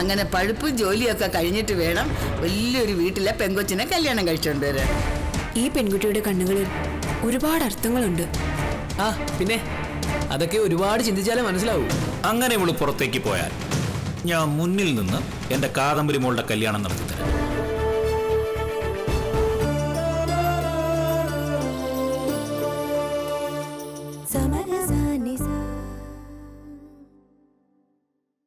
അങ്ങനെ പഴുപ്പും ജോലിയൊക്കെ കഴിഞ്ഞിട്ട് വേണം വലിയൊരു വീട്ടിലെ പെങ്കൊച്ചിനെ കല്യാണം കഴിച്ചോണ്ട് വരാൻ. ഈ പെൺകുട്ടിയുടെ കണ്ണുകളിൽ ഒരുപാട് അർത്ഥങ്ങളുണ്ട്. ആ പിന്നെ അതൊക്കെ ഒരുപാട് ചിന്തിച്ചാലേ മനസ്സിലാവൂ. അങ്ങനെ ഇവൾ പുറത്തേക്ക് പോയാൽ ഞാൻ മുന്നിൽ നിന്ന് എന്റെ കാദംബരി മോളുടെ കല്യാണം നടത്തിത്തരാം സമയ